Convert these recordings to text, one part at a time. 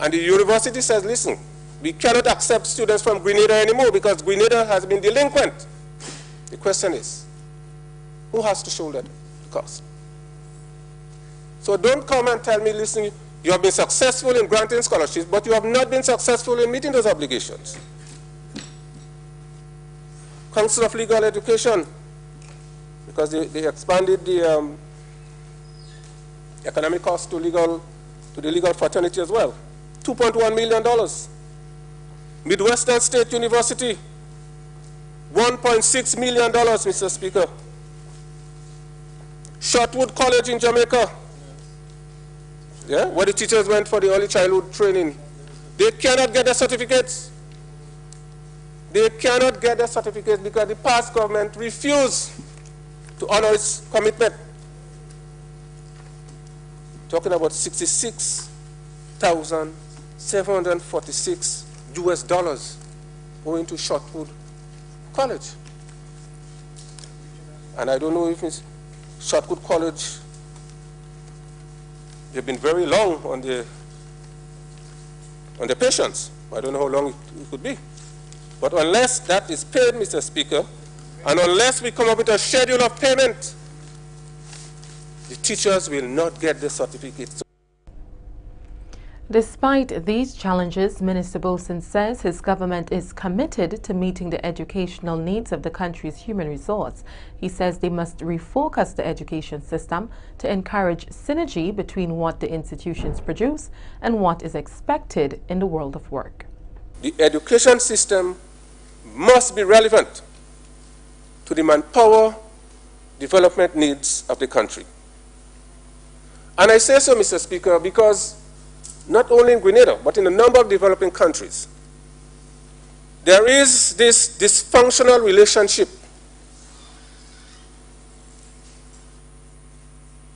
And the university says, listen, we cannot accept students from Grenada anymore because Grenada has been delinquent. The question is, who has to shoulder the cost? So don't come and tell me, listen, you have been successful in granting scholarships, but you have not been successful in meeting those obligations. Council of Legal Education, because they, they expanded the um, economic cost to legal to the legal fraternity as well. $2.1 million. Midwestern State University, $1.6 million, Mr. Speaker. Shortwood College in Jamaica, yeah, where the teachers went for the early childhood training. They cannot get their certificates. They cannot get their certificates because the past government refused to honor its commitment. Talking about 66,746 US dollars owing to Shortwood College. And I don't know if it's Shortwood College they've been very long on the on the patience. I don't know how long it, it could be. But unless that is paid, Mr. Speaker, and unless we come up with a schedule of payment, the teachers will not get the certificates. Despite these challenges, Minister Boatswain says his government is committed to meeting the educational needs of the country's human resource. He says they must refocus the education system to encourage synergy between what the institutions produce and what is expected in the world of work. The education system must be relevant to the manpower development needs of the country. And I say so, Mr. Speaker, because not only in Grenada, but in a number of developing countries, there is this dysfunctional relationship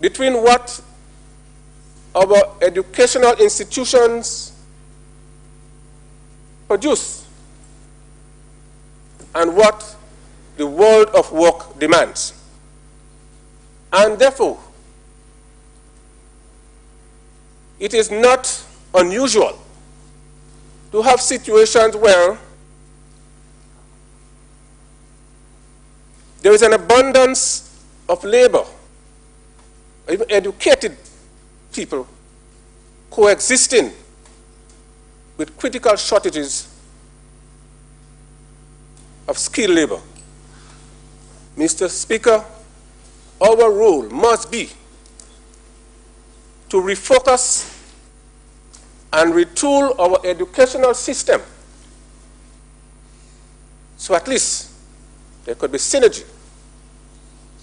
between what our educational institutions produce and what the world of work demands. And therefore, it is not unusual to have situations where there is an abundance of labor, even educated people coexisting with critical shortages of skilled labor. Mr. Speaker, our role must be to refocus and retool our educational system so at least there could be synergy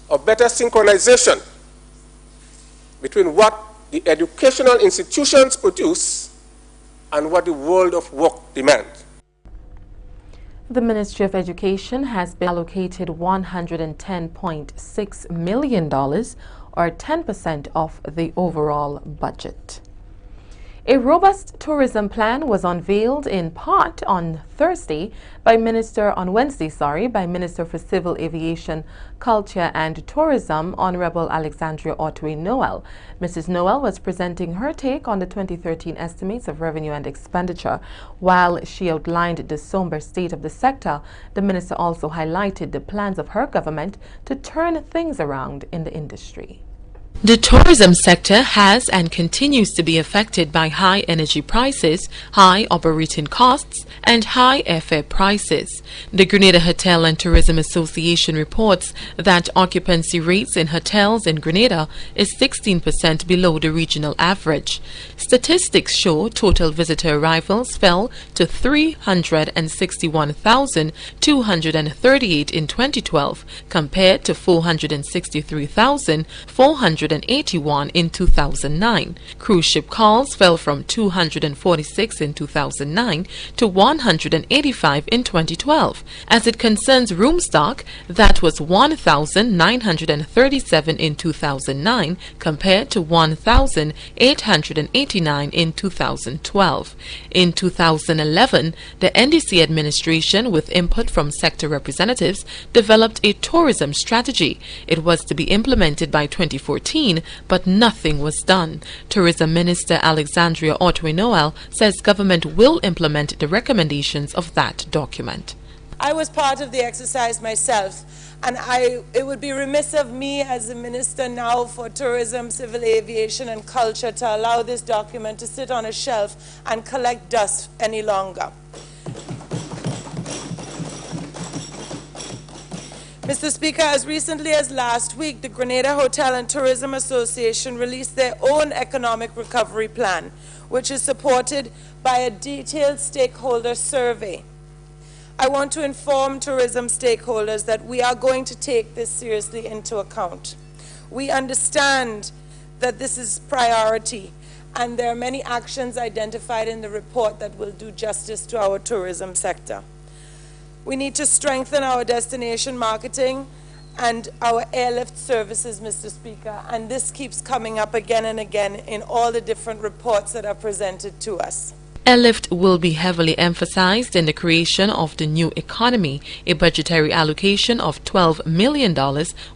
or better synchronization between what the educational institutions produce and what the world of work demands. The Ministry of Education has been allocated $110.6 million or 10% of the overall budget. A robust tourism plan was unveiled in part on Thursday by Minister on Wednesday, sorry, by Minister for Civil Aviation, Culture and Tourism, Honorable Alexandria Otway Noel. Mrs. Noel was presenting her take on the 2013 estimates of revenue and expenditure. While she outlined the somber state of the sector, the minister also highlighted the plans of her government to turn things around in the industry. The tourism sector has and continues to be affected by high energy prices, high operating costs, and high airfare prices. The Grenada Hotel and Tourism Association reports that occupancy rates in hotels in Grenada is 16% below the regional average. Statistics show total visitor arrivals fell to 361,238 in 2012 compared to 463,400 281 in 2009. Cruise ship calls fell from 246 in 2009 to 185 in 2012. As it concerns room stock, that was 1,937 in 2009 compared to 1,889 in 2012. In 2011, the NDC administration, with input from sector representatives, developed a tourism strategy. It was to be implemented by 2014 2013, but nothing was done. Tourism Minister Alexandria Otway Noel says government will implement the recommendations of that document. I was part of the exercise myself, and I, it would be remiss of me as the Minister now for Tourism, Civil Aviation and Culture to allow this document to sit on a shelf and collect dust any longer. Mr. Speaker, as recently as last week, the Grenada Hotel and Tourism Association released their own economic recovery plan, which is supported by a detailed stakeholder survey. I want to inform tourism stakeholders that we are going to take this seriously into account. We understand that this is priority, and there are many actions identified in the report that will do justice to our tourism sector. We need to strengthen our destination marketing and our airlift services, Mr. Speaker, and this keeps coming up again and again in all the different reports that are presented to us. Airlift will be heavily emphasized in the creation of the new economy. A budgetary allocation of $12 million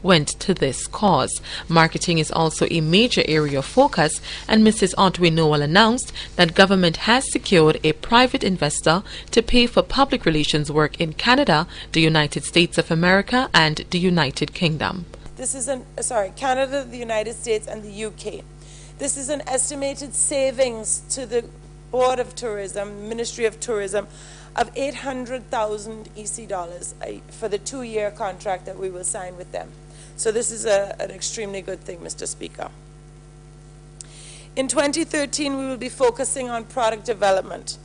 went to this cause. Marketing is also a major area of focus, and Mrs. Otway Noel announced that government has secured a private investor to pay for public relations work in Canada, the United States of America, and the United Kingdom. This is an, sorry, Canada, the United States, and the UK. This is an estimated savings to the Board of Tourism, Ministry of Tourism, of 800,000 EC dollars eh, for the two-year contract that we will sign with them. So this is a, an extremely good thing, Mr. Speaker. In 2013, we will be focusing on product development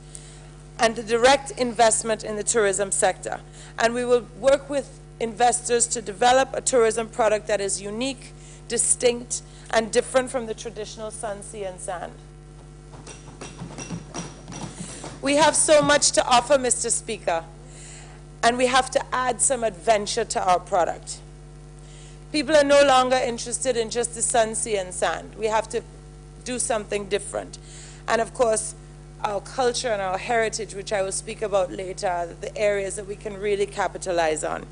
and the direct investment in the tourism sector. And we will work with investors to develop a tourism product that is unique, distinct, and different from the traditional sun, sea, and sand. We have so much to offer, Mr. Speaker, and we have to add some adventure to our product. People are no longer interested in just the sun, sea, and sand. We have to do something different. And of course, our culture and our heritage, which I will speak about later, are the areas that we can really capitalize on.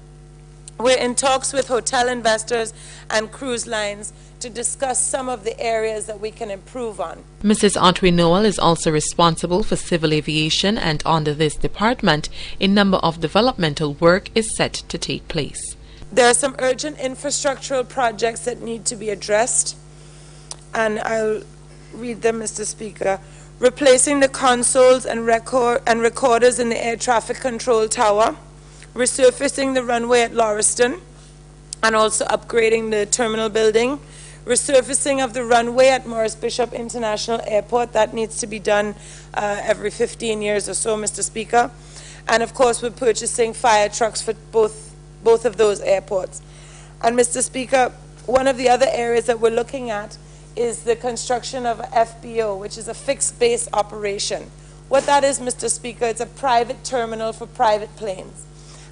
We're in talks with hotel investors and cruise lines to discuss some of the areas that we can improve on. Mrs. Otway Noel is also responsible for civil aviation and under this department, a number of developmental work is set to take place. There are some urgent infrastructural projects that need to be addressed, and I'll read them, Mr. Speaker. Replacing the consoles and, record and recorders in the air traffic control tower, resurfacing the runway at Lauriston, and also upgrading the terminal building, resurfacing of the runway at Maurice Bishop International Airport. That needs to be done uh, every 15 years or so, Mr. Speaker. And of course, we're purchasing fire trucks for both, both of those airports. And Mr. Speaker, one of the other areas that we're looking at is the construction of FBO, which is a fixed base operation. What that is, Mr. Speaker, it's a private terminal for private planes.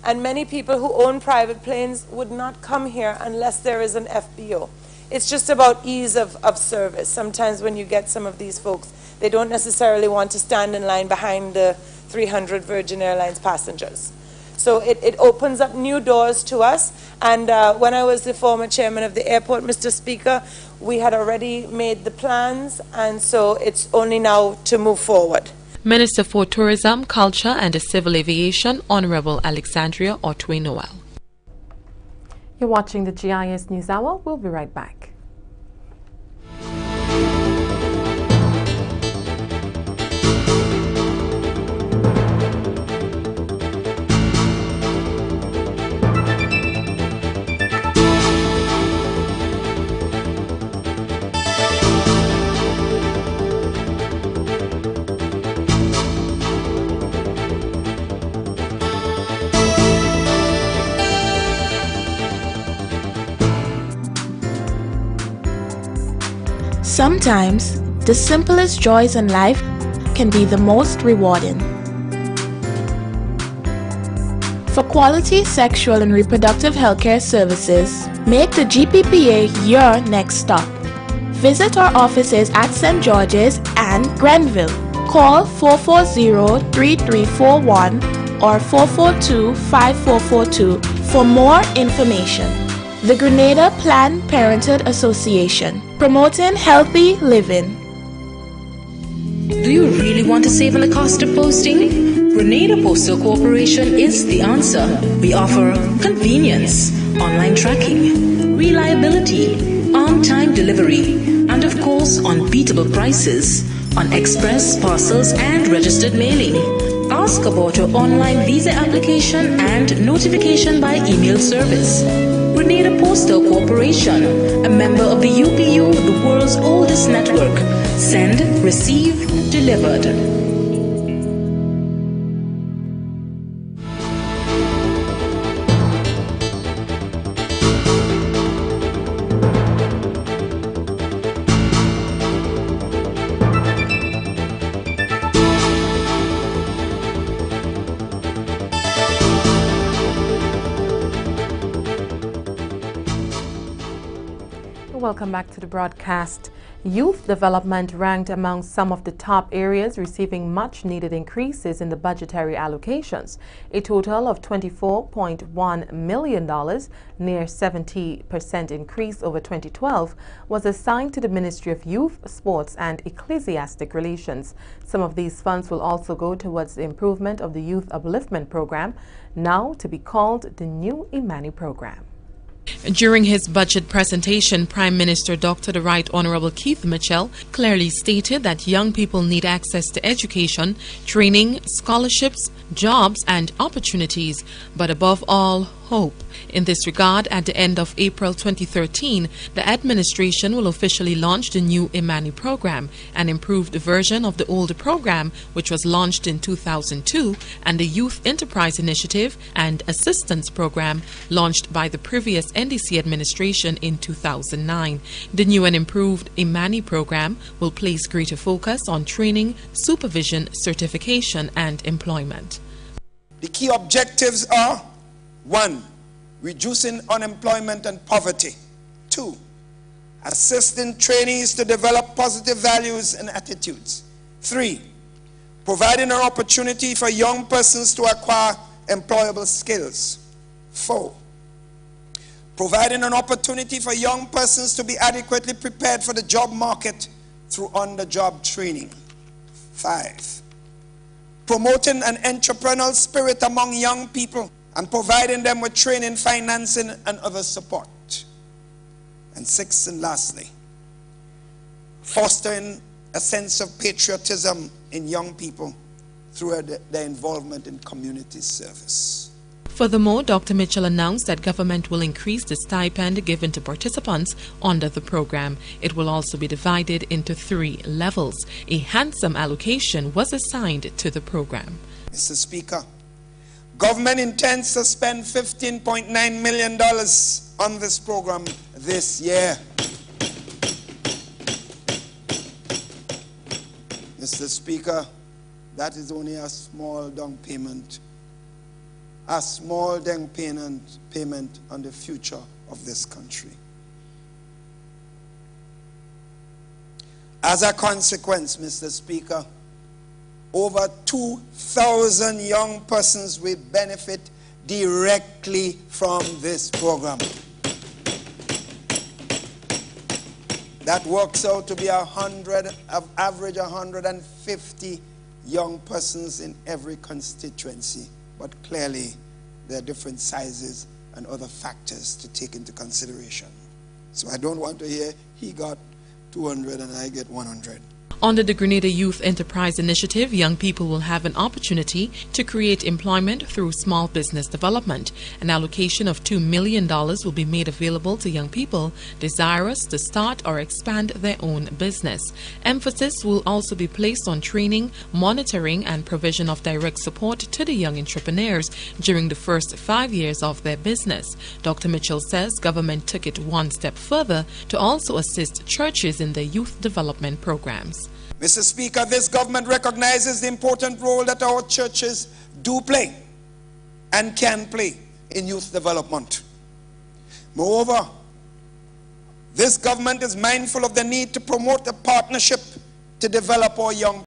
And many people who own private planes would not come here unless there is an FBO. It's just about ease of, of service. Sometimes when you get some of these folks, they don't necessarily want to stand in line behind the 300 Virgin Airlines passengers. So it, it opens up new doors to us. And uh, when I was the former chairman of the airport, Mr. Speaker, we had already made the plans, and so it's only now to move forward. Minister for Tourism, Culture and Civil Aviation, Honorable Alexandria Otway Noel. You're watching the GIS News Hour. We'll be right back. Sometimes, the simplest joys in life can be the most rewarding. For quality sexual and reproductive healthcare services, make the GPPA your next stop. Visit our offices at St. George's and Grenville. Call 440-3341 or 442-5442 for more information. The Grenada Planned Parenthood Association, promoting healthy living. Do you really want to save on the cost of posting? Grenada Postal Corporation is the answer. We offer convenience, online tracking, reliability, on time delivery, and of course, unbeatable prices on express parcels and registered mailing. Ask about your online visa application and notification by email service. Grenada Postal Corporation, a member of the UPU, the world's oldest network. Send, receive, delivered. Welcome back to the broadcast. Youth development ranked among some of the top areas receiving much needed increases in the budgetary allocations. A total of $24.1 million, near 70% increase over 2012, was assigned to the Ministry of Youth, Sports and Ecclesiastic Relations. Some of these funds will also go towards the improvement of the Youth Upliftment Program, now to be called the New Imani Program. During his budget presentation, Prime Minister Dr. the Right Honorable Keith Mitchell clearly stated that young people need access to education, training, scholarships, jobs, and opportunities, but above all, hope. In this regard, at the end of April 2013, the administration will officially launch the new Imani program, an improved version of the older program which was launched in 2002, and the Youth Enterprise Initiative and Assistance Program launched by the previous NDC administration in 2009. The new and improved Imani program will place greater focus on training, supervision, certification, and employment. The key objectives are one, reducing unemployment and poverty. Two, assisting trainees to develop positive values and attitudes. Three, providing an opportunity for young persons to acquire employable skills. Four, providing an opportunity for young persons to be adequately prepared for the job market through on-the-job training. Five, promoting an entrepreneurial spirit among young people and providing them with training, financing, and other support. And sixth and lastly, fostering a sense of patriotism in young people through their involvement in community service. Furthermore, Dr. Mitchell announced that government will increase the stipend given to participants under the program. It will also be divided into three levels. A handsome allocation was assigned to the program. Mr. Speaker, Government intends to spend $15.9 million on this program this year. Mr. Speaker, that is only a small down payment, a small down payment, payment on the future of this country. As a consequence, Mr. Speaker, over 2,000 young persons will benefit directly from this program. That works out to be a hundred, average 150 young persons in every constituency. But clearly, there are different sizes and other factors to take into consideration. So I don't want to hear he got 200 and I get 100. Under the Grenada Youth Enterprise Initiative, young people will have an opportunity to create employment through small business development. An allocation of $2 million will be made available to young people desirous to start or expand their own business. Emphasis will also be placed on training, monitoring, and provision of direct support to the young entrepreneurs during the first five years of their business. Dr. Mitchell says government took it one step further to also assist churches in their youth development programs. Mr. Speaker, this government recognizes the important role that our churches do play and can play in youth development. Moreover, this government is mindful of the need to promote a partnership to develop our young